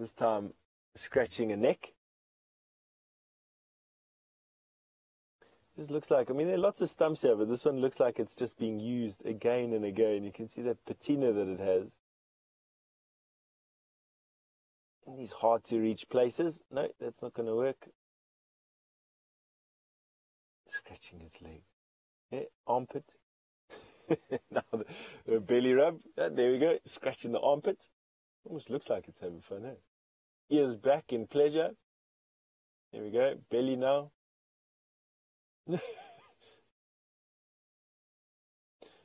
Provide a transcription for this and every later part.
This time scratching a neck. This looks like, I mean, there are lots of stumps here, but this one looks like it's just being used again and again. You can see that patina that it has. In these hard to reach places. No, that's not going to work. Scratching his leg. Yeah, armpit. now the, the, belly rub. Yeah, there we go. Scratching the armpit. Almost looks like it's having fun, eh? Ears back in pleasure. There we go. Belly now. and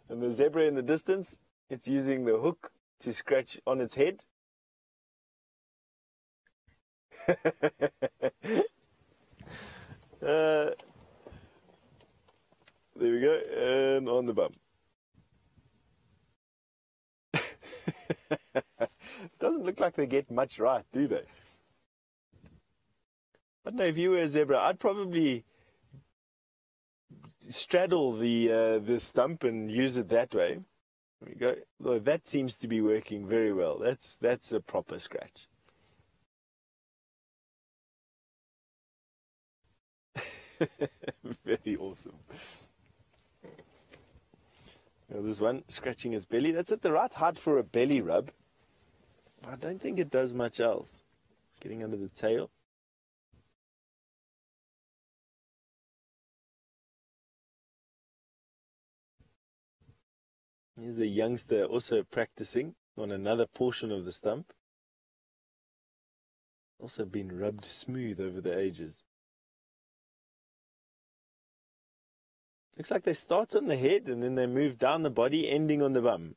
the zebra in the distance, it's using the hook to scratch on its head. uh, there we go, and on the bum. Doesn't look like they get much right, do they? But no, if you were a zebra, I'd probably straddle the uh, the stump and use it that way. There we go. Well, that seems to be working very well. That's that's a proper scratch. very awesome. Now this one scratching its belly. That's at the right height for a belly rub. I don't think it does much else. Getting under the tail. Here's a youngster also practicing on another portion of the stump. Also been rubbed smooth over the ages. Looks like they start on the head and then they move down the body, ending on the bum.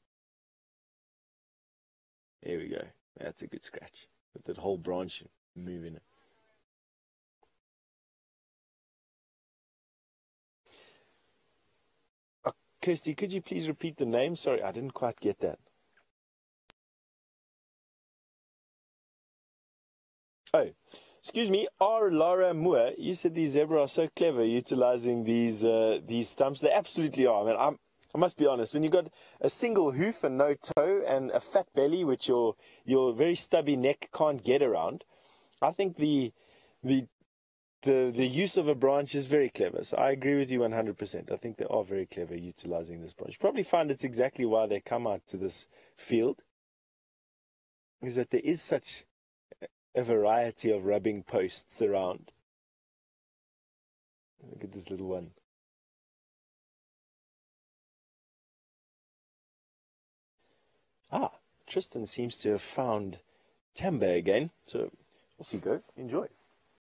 There we go. That's a good scratch. With that whole branch moving it. Kirsty, could you please repeat the name? Sorry, I didn't quite get that. Oh, excuse me, R. Lara Moore. You said these zebra are so clever utilizing these uh, these stumps. They absolutely are. I mean, I'm, I must be honest. When you've got a single hoof and no toe and a fat belly, which your your very stubby neck can't get around, I think the the the the use of a branch is very clever. So I agree with you 100%. I think they are very clever utilizing this branch. You probably find it's exactly why they come out to this field. Is that there is such a variety of rubbing posts around. Look at this little one. Ah, Tristan seems to have found Tembe again. So off you go. Enjoy.